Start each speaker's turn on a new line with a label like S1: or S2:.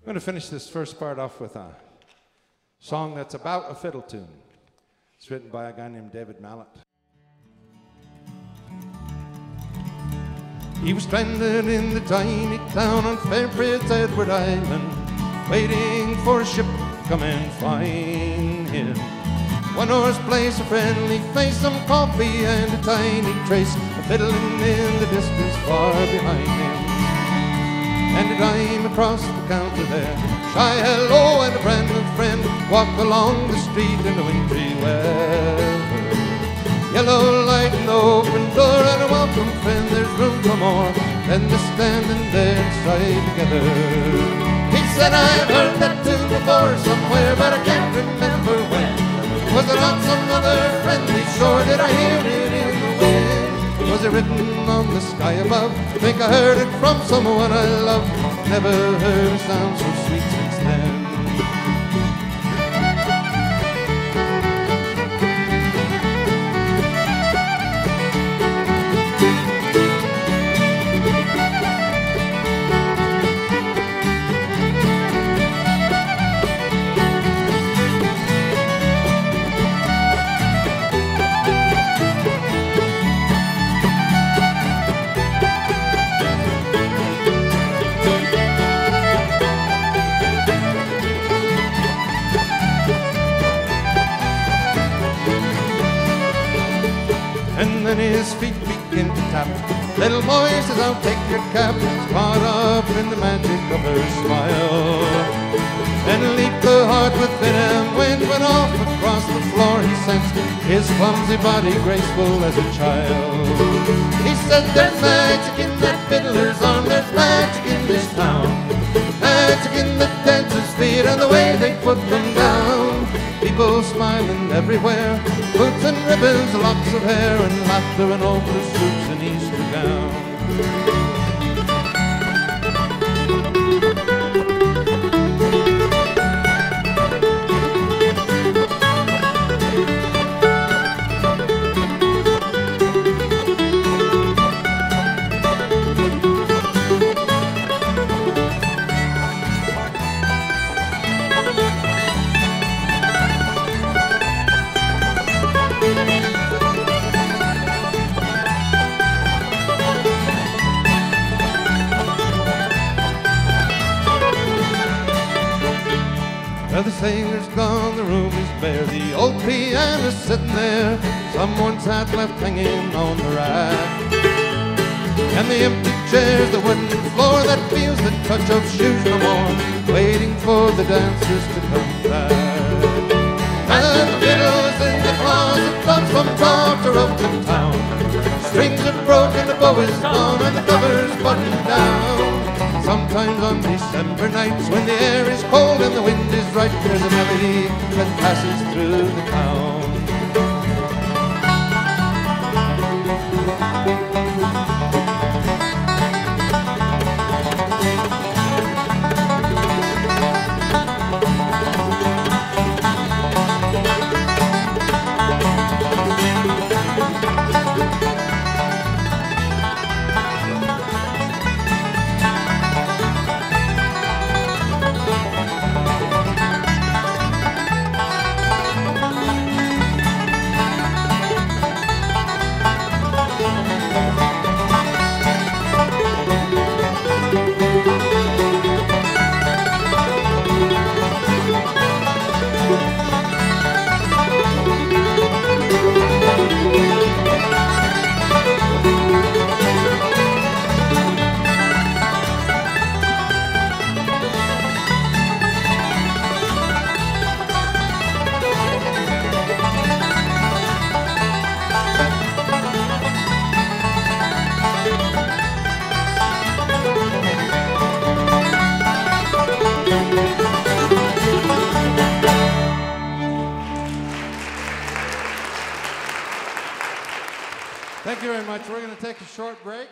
S1: I'm going to finish this first part off with a song that's about a fiddle tune. It's written by a guy named David Mallett. He was stranded in the tiny town on Fair Prince Edward Island, waiting for a ship to come and find him. One horse place, a friendly face, some coffee and a tiny trace, a fiddling in the distance far behind him. And dime across the counter there, shy hello and a brand new friend walk along the street in the wintry weather. Yellow light and open door and a welcome friend, there's room for more than the standing there inside together. He said, I've heard that tune before somewhere, but I can't remember when. Was it on some other friendly shore? Did I hear it in the wind? Was it written on the sky above? Think I heard it from someone I love. Never heard a sound so sweet since then. And his feet begin to tap. Little boy says, I'll take your cap. Caught up in the magic of her smile. And leaped the heart within him when went off across the floor. He sensed his clumsy body graceful as a child. He said, There's magic in that fiddler's arm. There's magic in this town. Magic in the dancer's feet and the way they put them down. People smiling everywhere, boots and ribbons, locks of hair, and laughter and old blue suits and Easter gowns. The sailor's gone, the room is bare, the old piano's sitting there, someone's hat left hanging on the rack. And the empty chairs, the wooden floor that feels the touch of shoes no more, waiting for the dancers to come back. And the fiddles in the closet come from top to Rotten town. Strings are broken, the bow is gone, and the cover's buttoned down. Sometimes on December nights when the air is cold and the there's a melody that passes through the town. Thank you very much. We're going to take a short break.